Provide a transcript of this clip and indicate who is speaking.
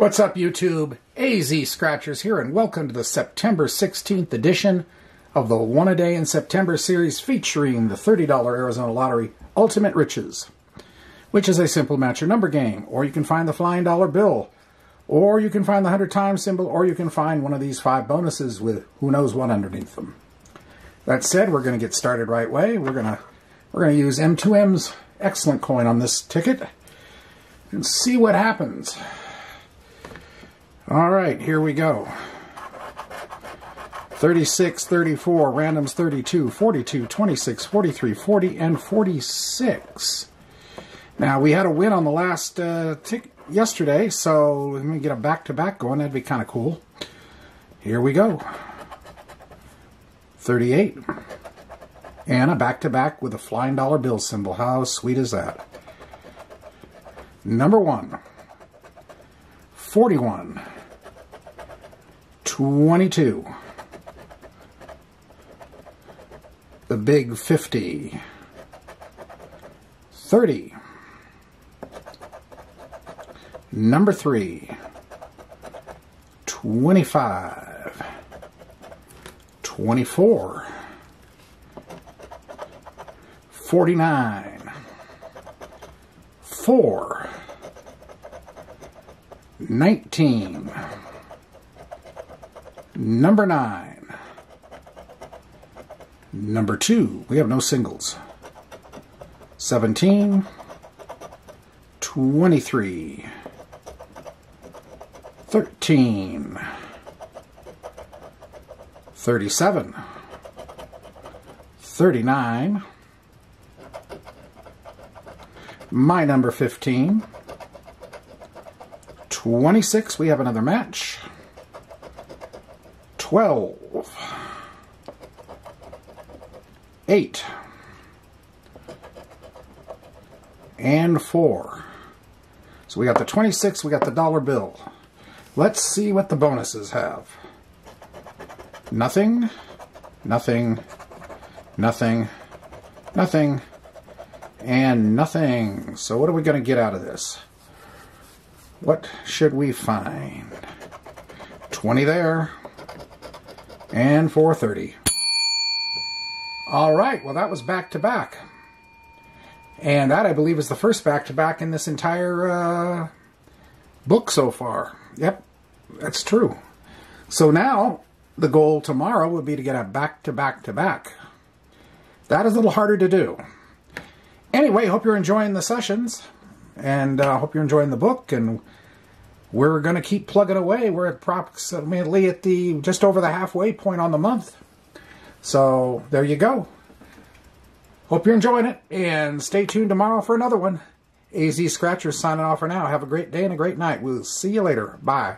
Speaker 1: What's up, YouTube? AZ Scratchers here, and welcome to the September 16th edition of the One A Day in September series featuring the $30 Arizona Lottery Ultimate Riches, which is a simple match your number game, or you can find the flying dollar bill, or you can find the 100 times symbol, or you can find one of these five bonuses with who knows what underneath them. That said, we're going to get started right away. We're going to we're going to use M2M's excellent coin on this ticket and see what happens. All right, here we go. 36, 34, randoms 32, 42, 26, 43, 40, and 46. Now, we had a win on the last uh, tick yesterday, so let me get a back-to-back -back going. That'd be kind of cool. Here we go. 38. And a back-to-back -back with a flying dollar bill symbol. How sweet is that? Number one. 41. 22. The big 50. 30. Number 3. 25. 24. 49. 4. 19. Number 9. Number 2. We have no singles. 17. 23. 13. 37. 39. My number 15. 26. We have another match. 12, 8, and 4. So we got the 26, we got the dollar bill. Let's see what the bonuses have. Nothing, nothing, nothing, nothing, and nothing. So what are we going to get out of this? What should we find? 20 there and 430. All right, well, that was back to back. And that, I believe, is the first back to back in this entire uh, book so far. Yep, that's true. So now, the goal tomorrow would be to get a back to back to back. That is a little harder to do. Anyway, hope you're enjoying the sessions, and uh, hope you're enjoying the book, and we're going to keep plugging away. We're approximately at the just over the halfway point on the month. So there you go. Hope you're enjoying it, and stay tuned tomorrow for another one. AZ Scratcher signing off for now. Have a great day and a great night. We'll see you later. Bye.